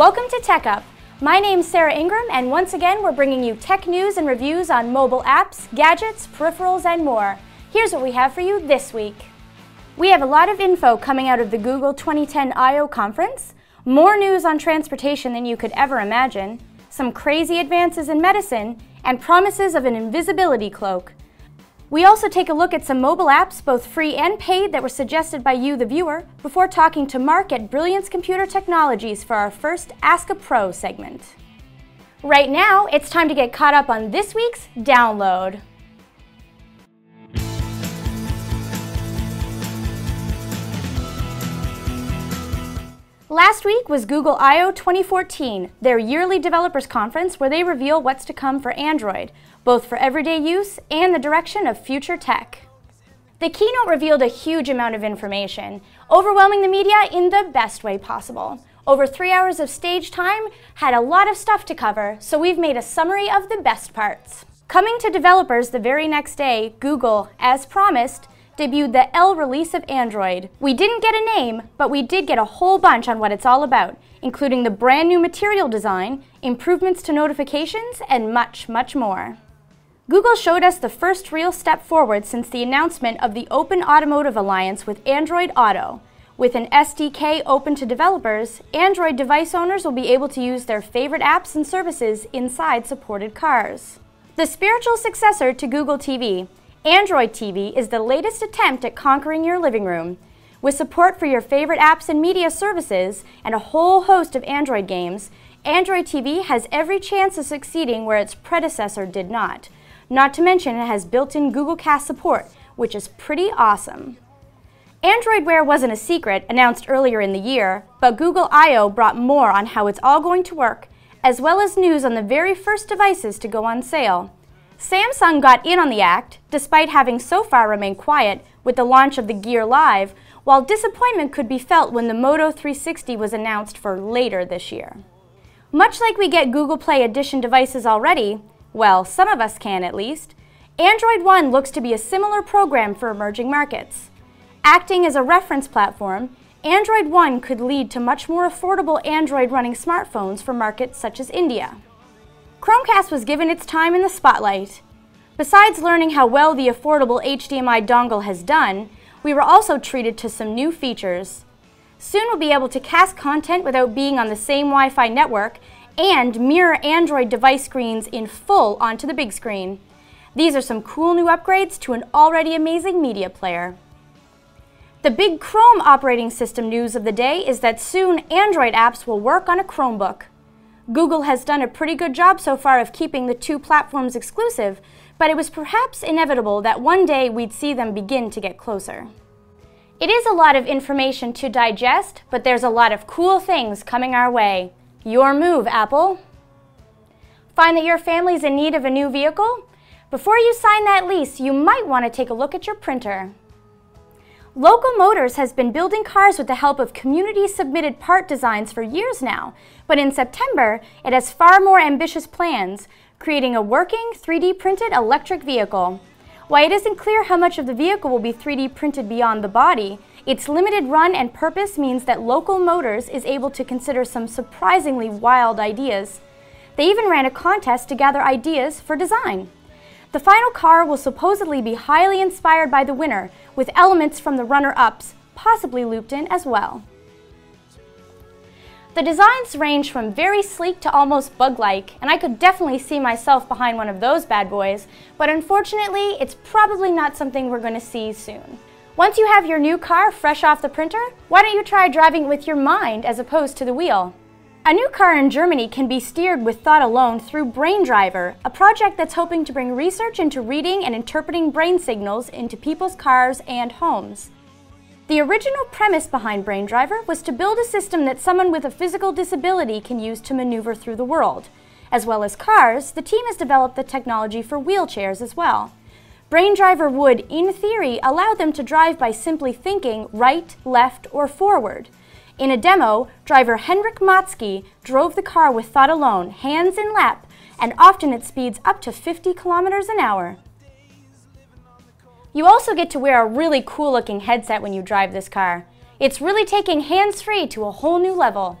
Welcome to Tech Up. My name's Sarah Ingram, and once again, we're bringing you tech news and reviews on mobile apps, gadgets, peripherals, and more. Here's what we have for you this week. We have a lot of info coming out of the Google 2010 I.O. conference, more news on transportation than you could ever imagine, some crazy advances in medicine, and promises of an invisibility cloak. We also take a look at some mobile apps, both free and paid, that were suggested by you, the viewer, before talking to Mark at Brilliance Computer Technologies for our first Ask a Pro segment. Right now, it's time to get caught up on this week's download. Last week was Google I.O. 2014, their yearly developers conference where they reveal what's to come for Android, both for everyday use and the direction of future tech. The keynote revealed a huge amount of information, overwhelming the media in the best way possible. Over three hours of stage time had a lot of stuff to cover, so we've made a summary of the best parts. Coming to developers the very next day, Google, as promised, debuted the L release of Android. We didn't get a name, but we did get a whole bunch on what it's all about, including the brand new material design, improvements to notifications, and much, much more. Google showed us the first real step forward since the announcement of the Open Automotive Alliance with Android Auto. With an SDK open to developers, Android device owners will be able to use their favorite apps and services inside supported cars. The spiritual successor to Google TV, Android TV is the latest attempt at conquering your living room. With support for your favorite apps and media services and a whole host of Android games, Android TV has every chance of succeeding where its predecessor did not. Not to mention it has built-in Google Cast support, which is pretty awesome. Android Wear wasn't a secret, announced earlier in the year, but Google I.O. brought more on how it's all going to work, as well as news on the very first devices to go on sale. Samsung got in on the act, despite having so far remained quiet with the launch of the Gear Live, while disappointment could be felt when the Moto 360 was announced for later this year. Much like we get Google Play Edition devices already, well, some of us can at least. Android One looks to be a similar program for emerging markets. Acting as a reference platform, Android One could lead to much more affordable Android running smartphones for markets such as India. Chromecast was given its time in the spotlight. Besides learning how well the affordable HDMI dongle has done, we were also treated to some new features. Soon we'll be able to cast content without being on the same Wi-Fi network and mirror Android device screens in full onto the big screen. These are some cool new upgrades to an already amazing media player. The big Chrome operating system news of the day is that soon Android apps will work on a Chromebook. Google has done a pretty good job so far of keeping the two platforms exclusive, but it was perhaps inevitable that one day we'd see them begin to get closer. It is a lot of information to digest, but there's a lot of cool things coming our way. Your move, Apple. Find that your family's in need of a new vehicle? Before you sign that lease, you might want to take a look at your printer. Local Motors has been building cars with the help of community-submitted part designs for years now, but in September, it has far more ambitious plans, creating a working 3D printed electric vehicle. While it isn't clear how much of the vehicle will be 3D printed beyond the body, its limited run and purpose means that Local Motors is able to consider some surprisingly wild ideas. They even ran a contest to gather ideas for design. The final car will supposedly be highly inspired by the winner, with elements from the runner-ups possibly looped in as well. The designs range from very sleek to almost bug-like, and I could definitely see myself behind one of those bad boys, but unfortunately, it's probably not something we're going to see soon. Once you have your new car fresh off the printer, why don't you try driving with your mind as opposed to the wheel? A new car in Germany can be steered with thought alone through BrainDriver, a project that's hoping to bring research into reading and interpreting brain signals into people's cars and homes. The original premise behind BrainDriver was to build a system that someone with a physical disability can use to maneuver through the world. As well as cars, the team has developed the technology for wheelchairs as well. BrainDriver would, in theory, allow them to drive by simply thinking right, left, or forward. In a demo, driver Henrik Motzke drove the car with thought alone, hands in lap, and often at speeds up to 50 kilometers an hour. You also get to wear a really cool looking headset when you drive this car. It's really taking hands-free to a whole new level.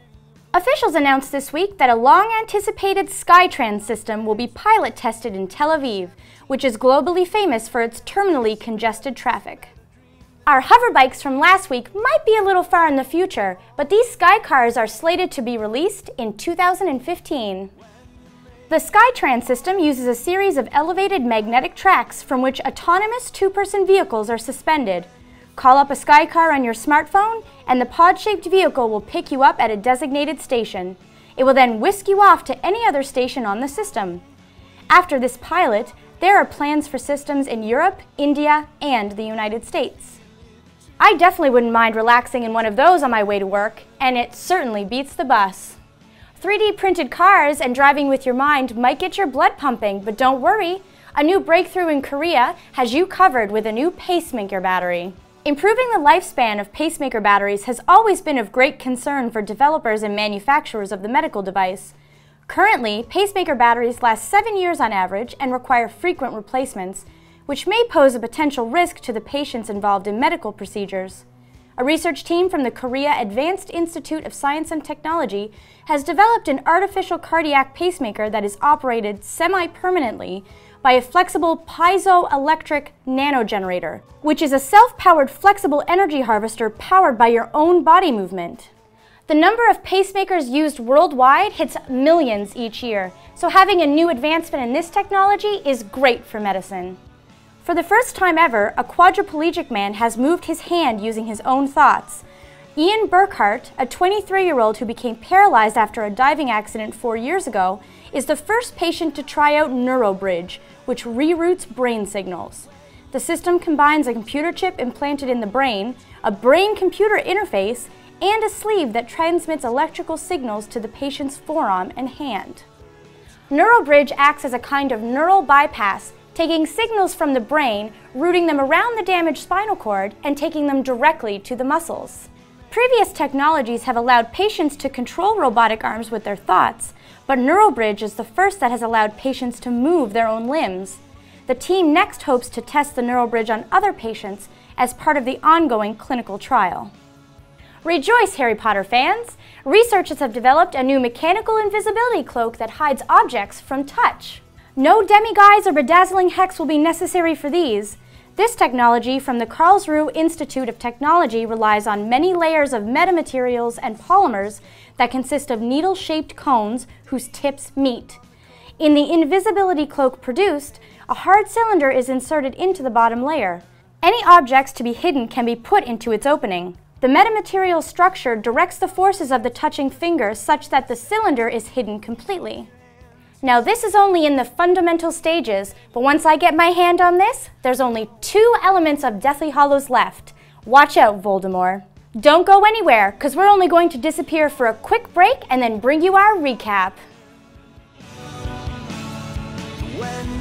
Officials announced this week that a long-anticipated SkyTrans system will be pilot tested in Tel Aviv, which is globally famous for its terminally congested traffic. Our hover bikes from last week might be a little far in the future, but these Skycars are slated to be released in 2015. The SkyTrans system uses a series of elevated magnetic tracks from which autonomous two-person vehicles are suspended. Call up a Skycar on your smartphone, and the pod-shaped vehicle will pick you up at a designated station. It will then whisk you off to any other station on the system. After this pilot, there are plans for systems in Europe, India, and the United States. I definitely wouldn't mind relaxing in one of those on my way to work, and it certainly beats the bus. 3D printed cars and driving with your mind might get your blood pumping, but don't worry. A new breakthrough in Korea has you covered with a new pacemaker battery. Improving the lifespan of pacemaker batteries has always been of great concern for developers and manufacturers of the medical device. Currently, pacemaker batteries last seven years on average and require frequent replacements, which may pose a potential risk to the patients involved in medical procedures. A research team from the Korea Advanced Institute of Science and Technology has developed an artificial cardiac pacemaker that is operated semi-permanently by a flexible piezoelectric nanogenerator, which is a self-powered flexible energy harvester powered by your own body movement. The number of pacemakers used worldwide hits millions each year, so having a new advancement in this technology is great for medicine. For the first time ever, a quadriplegic man has moved his hand using his own thoughts. Ian Burkhart, a 23-year-old who became paralyzed after a diving accident four years ago, is the first patient to try out NeuroBridge, which reroutes brain signals. The system combines a computer chip implanted in the brain, a brain-computer interface, and a sleeve that transmits electrical signals to the patient's forearm and hand. NeuroBridge acts as a kind of neural bypass taking signals from the brain, routing them around the damaged spinal cord, and taking them directly to the muscles. Previous technologies have allowed patients to control robotic arms with their thoughts, but NeuroBridge is the first that has allowed patients to move their own limbs. The team next hopes to test the NeuroBridge on other patients as part of the ongoing clinical trial. Rejoice, Harry Potter fans! Researchers have developed a new mechanical invisibility cloak that hides objects from touch. No demiguise or bedazzling hex will be necessary for these. This technology from the Karlsruhe Institute of Technology relies on many layers of metamaterials and polymers that consist of needle-shaped cones whose tips meet. In the invisibility cloak produced, a hard cylinder is inserted into the bottom layer. Any objects to be hidden can be put into its opening. The metamaterial structure directs the forces of the touching finger such that the cylinder is hidden completely. Now this is only in the fundamental stages, but once I get my hand on this, there's only two elements of Deathly Hallows left. Watch out, Voldemort. Don't go anywhere, because we're only going to disappear for a quick break and then bring you our recap. When